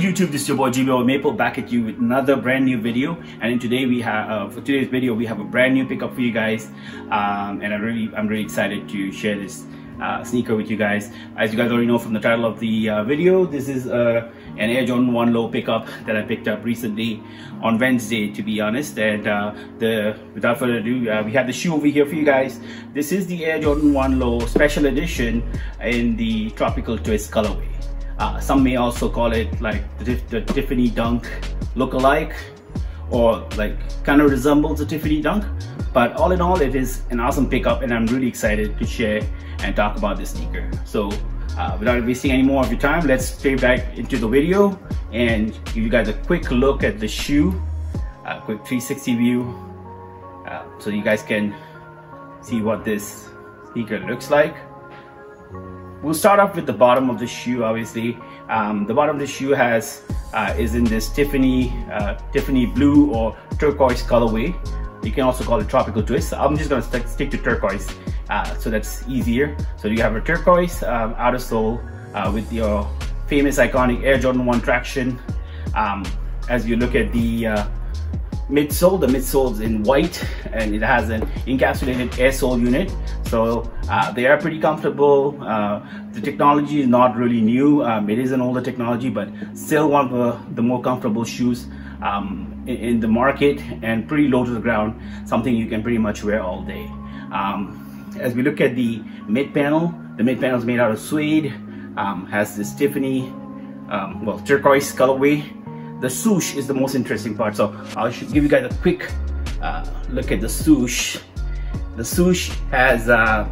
YouTube? This is your boy Jimmyboy Maple back at you with another brand new video. And in today we have uh, for today's video we have a brand new pickup for you guys, um, and I really I'm really excited to share this uh, sneaker with you guys. As you guys already know from the title of the uh, video, this is uh, an Air Jordan 1 Low pickup that I picked up recently on Wednesday, to be honest. And uh, the without further ado, uh, we have the shoe over here for you guys. This is the Air Jordan 1 Low Special Edition in the Tropical Twist colorway. Uh, some may also call it like the, the Tiffany Dunk look-alike or like kind of resembles a Tiffany Dunk. But all in all, it is an awesome pickup and I'm really excited to share and talk about this sneaker. So uh, without wasting any more of your time, let's straight back into the video and give you guys a quick look at the shoe, a quick 360 view, uh, so you guys can see what this sneaker looks like. We'll start off with the bottom of the shoe, obviously. Um, the bottom of the shoe has uh, is in this Tiffany uh, Tiffany blue or turquoise colorway. You can also call it tropical twist. I'm just gonna st stick to turquoise, uh, so that's easier. So you have a turquoise um, outer sole uh, with your famous iconic Air Jordan 1 traction. Um, as you look at the uh, midsole. The midsole is in white and it has an encapsulated air sole unit. So uh, they are pretty comfortable. Uh, the technology is not really new. Um, it is an older technology, but still one of the, the more comfortable shoes um, in, in, the market and pretty low to the ground. Something you can pretty much wear all day. Um, as we look at the mid panel, the mid panel is made out of suede, um, has this Tiffany, um, well, turquoise colorway the swoosh is the most interesting part. So I should give you guys a quick uh, look at the swoosh. The swoosh has uh,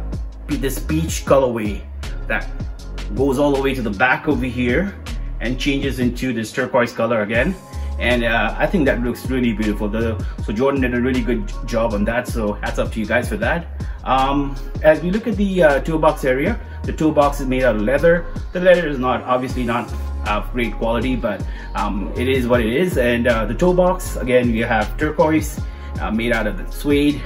this peach colorway that goes all the way to the back over here and changes into this turquoise color again. And uh, I think that looks really beautiful. The, so Jordan did a really good job on that. So hats up to you guys for that. Um, as we look at the uh, toe area, the toe box is made out of leather. The leather is not obviously not of great quality, but um, it is what it is. And uh, the toe box, again, you have turquoise uh, made out of the suede.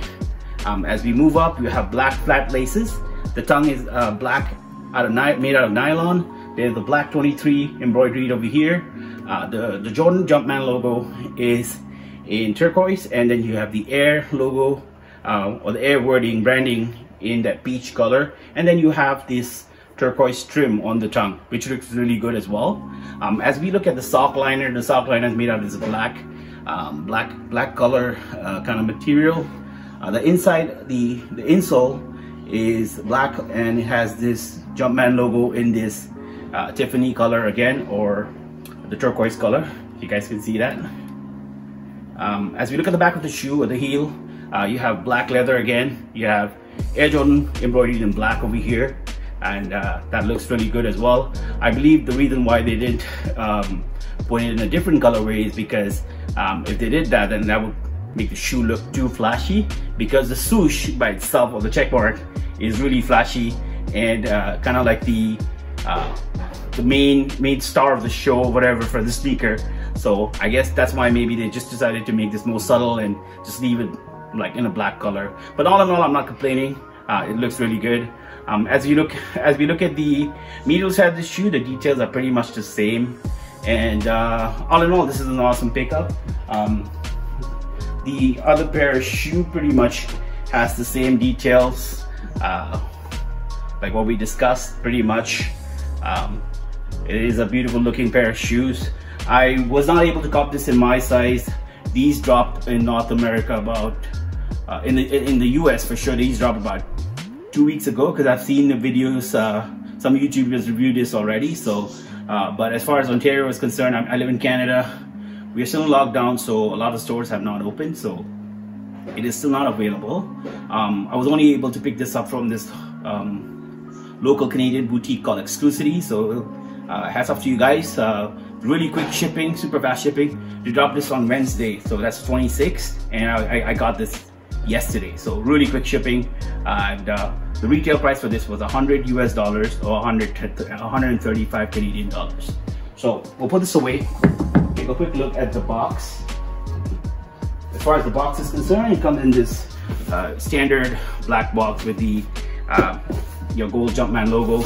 Um, as we move up, you have black flat laces. The tongue is uh, black out of made out of nylon. There's the black 23 embroidered over here. Uh, the, the Jordan Jumpman logo is in turquoise, and then you have the Air logo uh, or the Air wording branding in that peach color. And then you have this turquoise trim on the tongue, which looks really good as well. Um, as we look at the sock liner, the sock liner is made out of this black, um, black, black color uh, kind of material. Uh, the inside, the, the insole is black and it has this Jumpman logo in this uh, Tiffany color again, or the turquoise color. You guys can see that. Um, as we look at the back of the shoe or the heel, uh, you have black leather again. You have Air Jordan embroidered in black over here and uh, that looks really good as well. I believe the reason why they didn't um, put it in a different colorway is because um, if they did that, then that would make the shoe look too flashy because the swoosh by itself or the check mark is really flashy and uh, kind of like the uh, the main main star of the show whatever for the sneaker. So I guess that's why maybe they just decided to make this more subtle and just leave it like in a black color. But all in all, I'm not complaining. Uh, it looks really good. Um, as you look, as we look at the medial side of the shoe, the details are pretty much the same. And uh, all in all, this is an awesome pickup. Um, the other pair of shoe pretty much has the same details, uh, like what we discussed pretty much. Um, it is a beautiful looking pair of shoes. I was not able to cop this in my size. These dropped in North America about, uh, in, the, in the US for sure, these dropped about two weeks ago because I've seen the videos, uh, some YouTubers reviewed this already. So, uh, but as far as Ontario is concerned, I, I live in Canada. We are still in lockdown, so a lot of stores have not opened. So it is still not available. Um, I was only able to pick this up from this um, local Canadian boutique called Exclusivity. So uh, hats off to you guys. Uh, really quick shipping, super fast shipping. They dropped this on Wednesday, so that's 26th, and I, I got this yesterday. So really quick shipping, and uh, the retail price for this was 100 US dollars or 100, 135 Canadian dollars. So we'll put this away, take a quick look at the box. As far as the box is concerned, it comes in this uh, standard black box with the uh, your gold Jumpman logo.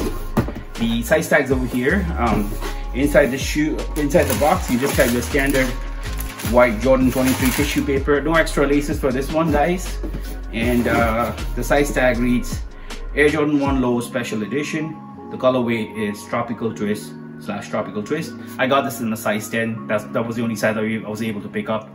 The size tags over here, um, inside the shoe, inside the box, you just have your standard white Jordan 23 tissue paper. No extra laces for this one, guys. And uh, the size tag reads Air Jordan 1 Low Special Edition. The colorway is Tropical Twist slash Tropical Twist. I got this in the size 10. That's, that was the only size I was able to pick up.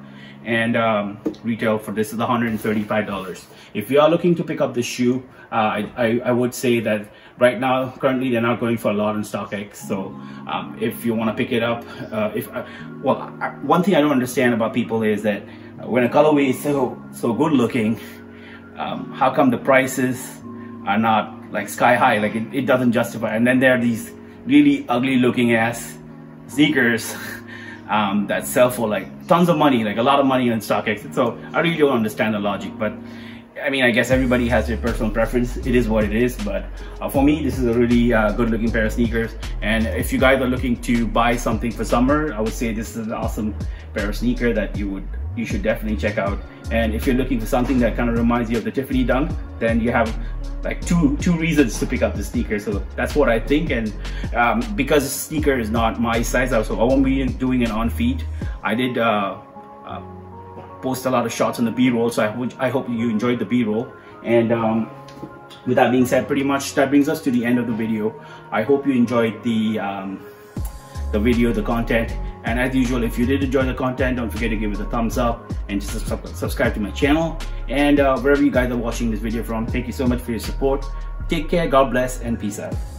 And um, retail for this is $135. If you are looking to pick up this shoe, uh, I, I, I, would say that right now, currently, they're not going for a lot on StockX. So um, if you want to pick it up, uh, if uh, well, one thing I don't understand about people is that when a colorway is so so good looking, um, how come the prices are not like sky high? Like it, it doesn't justify. And then there are these really ugly looking ass sneakers um, that sell for like tons of money, like a lot of money on StockX. So I really don't understand the logic, but I mean, I guess everybody has their personal preference. It is what it is, but uh, for me, this is a really uh, good looking pair of sneakers. And if you guys are looking to buy something for summer, I would say this is an awesome pair of sneaker that you would you should definitely check out. And if you're looking for something that kind of reminds you of the Tiffany Dunk, then you have like two two reasons to pick up the sneaker. So that's what I think. And um, because sneaker is not my size, so I won't be doing it on feet. I did uh, uh, post a lot of shots on the B-roll, so I, I hope you enjoyed the B-roll. And um, with that being said, pretty much that brings us to the end of the video. I hope you enjoyed the um, the video, the content. And as usual, if you did enjoy the content, don't forget to give it a thumbs up and just subscribe to my channel. And uh, wherever you guys are watching this video from, thank you so much for your support. Take care, God bless, and peace out.